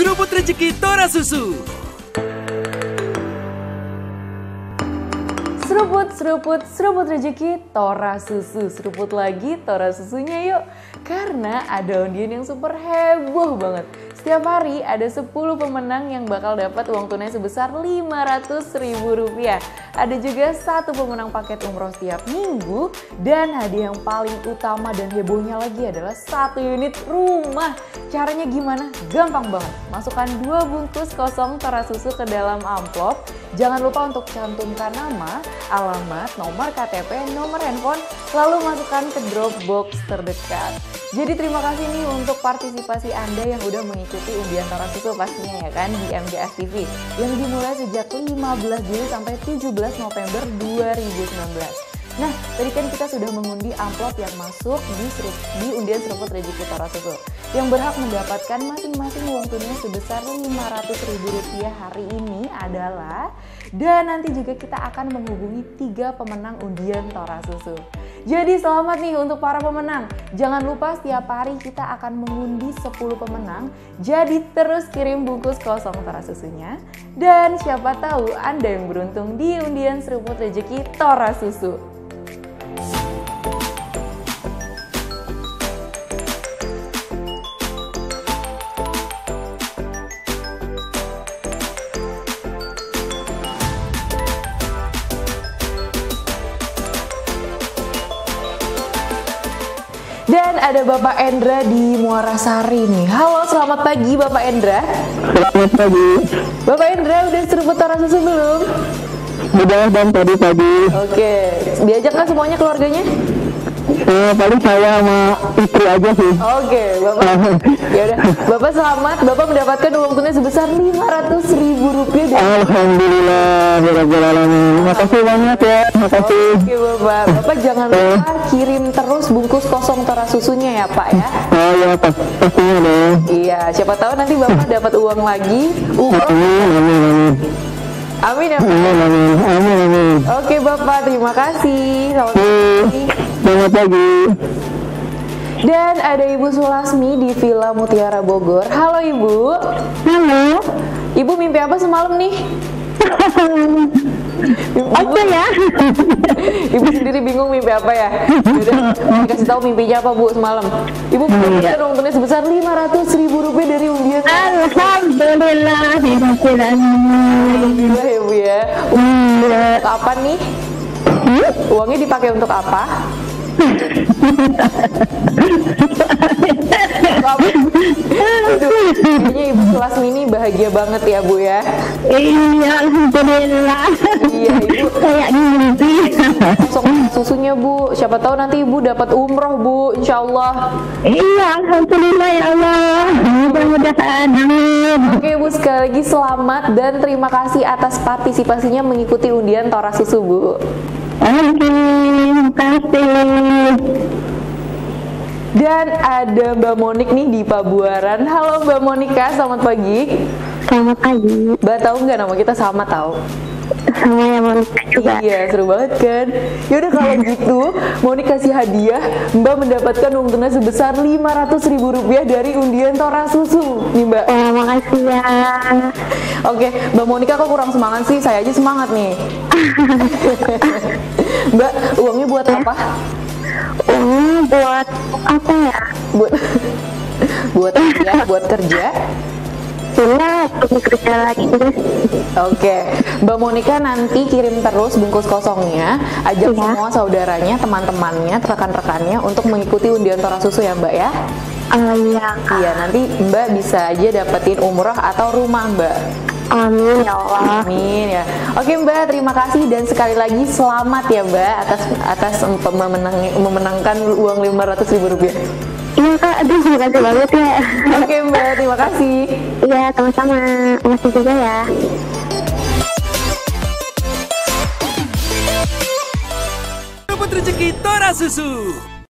Seruput Rezeki Tora Seruput, seruput, seruput rezeki, tora susu. Seruput lagi, tora susunya yuk. Karena ada undian yang super heboh banget. Setiap hari ada 10 pemenang yang bakal dapat uang tunai sebesar 500 ribu rupiah. Ada juga satu pemenang paket umroh setiap minggu. Dan hadiah yang paling utama dan hebohnya lagi adalah satu unit rumah. Caranya gimana? Gampang banget. Masukkan dua bungkus kosong tora susu ke dalam amplop. Jangan lupa untuk cantumkan nama, alamat, nomor KTP, nomor handphone, lalu masukkan ke Dropbox terdekat. Jadi terima kasih nih untuk partisipasi Anda yang udah mengikuti undian Tora Susu pastinya ya kan di MGS TV yang dimulai sejak 15 Juli sampai 17 November 2019. Nah, tadi kan kita sudah mengundi amplop yang masuk di, di undian seruput rezeki Tora Susu yang berhak mendapatkan masing-masing uang tunai sebesar Rp500.000 hari ini adalah dan nanti juga kita akan menghubungi tiga pemenang undian Tora Susu. Jadi selamat nih untuk para pemenang. Jangan lupa setiap hari kita akan mengundi 10 pemenang. Jadi terus kirim bungkus kosong Tora Susunya. Dan siapa tahu Anda yang beruntung di undian seruput rezeki Tora Susu. Dan ada Bapak Endra di Muara Sari nih. Halo, selamat pagi Bapak Endra. Selamat pagi. Bapak Endra udah seruput susu belum? Udah dan tadi pagi. Oke, diajak kan semuanya keluarganya? Eh, paling saya sama istri aja sih. Oke, Bapak. Ya udah, Bapak selamat. Bapak mendapatkan uang tunai sebesar 500 ribu rupiah dari Alhamdulillah, alamin. Makasih banyak ya, makasih. Oke Bapak, Bapak jangan lupa kirim terus bungkus kosong tora susunya ya Pak ya. Oh ya, pas, pastinya dong. Iya, siapa tahu nanti Bapak dapat uang lagi. Umroh. Amin, amin, amin. Amin ya Pak. Amin, amin, amin, amin. Oke Bapak, terima kasih. Selamat Eh. Selamat pagi. Dan ada Ibu Sulasmi di Villa Mutiara Bogor. Halo Ibu. Halo. Ibu mimpi apa semalam nih? Apa ya? Ibu sendiri bingung mimpi apa ya? Udah, kasih tahu mimpinya apa Bu semalam. Ibu mendapatkan uang tunai sebesar 500 ribu rupiah dari undian. Alhamdulillah. Alhamdulillah ya Bu ya. Iya. Untuk apa nih? Uangnya dipakai untuk apa? Kayaknya Ibu Sulasmi ini bahagia banget ya Bu ya. Iya, alhamdulillah. Iya Ibu Kayak mimpi. Kosong susunya Bu. Siapa tahu nanti Ibu dapat umroh Bu, insya Allah. Iya, alhamdulillah ya Allah. Mudah-mudahan. Amin. Oke Bu, sekali lagi selamat dan terima kasih atas partisipasinya mengikuti undian Tora Susu Bu. Amin. Kasih. Dan ada Mbak Monik nih di Pabuaran. Halo Mbak Monika, selamat pagi. Selamat pagi. Mbak tahu nggak nama kita sama tahu? Sama yang Monika juga. Iya, seru banget kan? Yaudah kalau gitu, Monik kasih hadiah. Mbak mendapatkan uang tunai sebesar 500 ribu rupiah dari undian Tora Susu. Nih Mbak. Wah, makasih ya. Oke, Mbak Monika kok kurang semangat sih? Saya aja semangat nih. Mbak, uangnya buat apa? Uang buat apa ya? Buat buat kerja, buat kerja. Untuk kerja lagi terus. Oke, Mbak Monika nanti kirim terus bungkus kosongnya, ajak Iya. semua saudaranya, teman-temannya, rekan-rekannya untuk mengikuti undian Tora Susu ya Mbak ya. Oh iya, Kak. Iya, nanti Mbak bisa aja dapetin umroh atau rumah Mbak. Amin ya Allah. Amin ya. Oke Mbak, terima kasih dan sekali lagi selamat ya Mbak atas atas memenang- memenangkan uang 500 ribu rupiah. Iya kak, aduh terima kasih banget ya. Oke Mbak, terima kasih. Iya, sama-sama. Makasih juga ya. Seruput Rezeki Tora Susu.